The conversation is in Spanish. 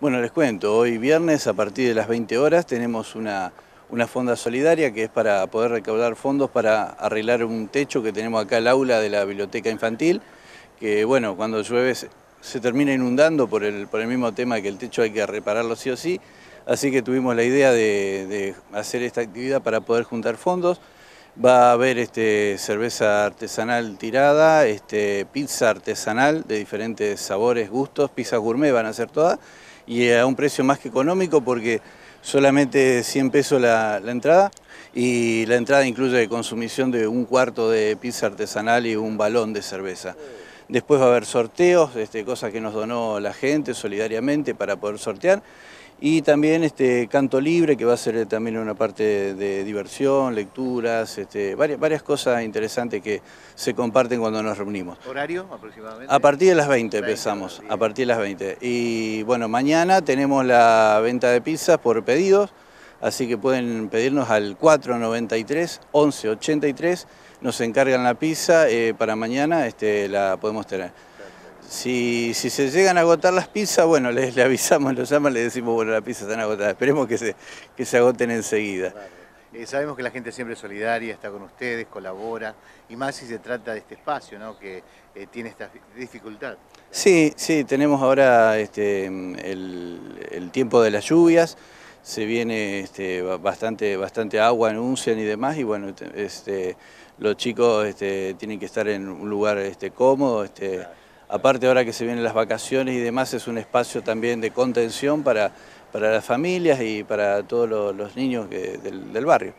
Bueno, les cuento, hoy viernes a partir de las 20 horas tenemos una, una fonda solidaria que es para poder recaudar fondos para arreglar un techo que tenemos acá el aula de la biblioteca infantil, que bueno, cuando llueve se, termina inundando por el, por el mismo tema que el techo hay que repararlo sí o sí, así que tuvimos la idea de, hacer esta actividad para poder juntar fondos. Va a haber este, cerveza artesanal tirada, este, pizza artesanal de diferentes sabores, gustos, pizza gourmet van a ser todas, y a un precio más que económico porque solamente 100 pesos la, entrada. Y la entrada incluye consumición de un cuarto de pizza artesanal y un balón de cerveza. Después va a haber sorteos, este, cosas que nos donó la gente solidariamente para poder sortear y también este canto libre, que va a ser también una parte de diversión, lecturas, este, varias, varias cosas interesantes que se comparten cuando nos reunimos. ¿Horario aproximadamente? A partir de las 20, empezamos, a partir de las 20. Y bueno, mañana tenemos la venta de pizzas por pedidos, así que pueden pedirnos al 493 1183, nos encargan la pizza, eh, para mañana este, la podemos tener. Si, se llegan a agotar las pizzas, bueno, le, avisamos, lo llaman, le decimos, bueno, las pizzas están agotadas. Esperemos que se, que se agoten enseguida. Eh, sabemos que la gente siempre es solidaria, está con ustedes, colabora, y más si se trata de este espacio, ¿no? que eh, tiene esta dificultad. Sí, sí, tenemos ahora este, el, tiempo de las lluvias, se viene este, bastante, bastante agua, anuncian y demás, y bueno, este, los chicos este, tienen que estar en un lugar este, cómodo. Este, Aparte ahora que se vienen las vacaciones y demás, es un espacio también de contención para, para las familias y para todos los, niños del barrio.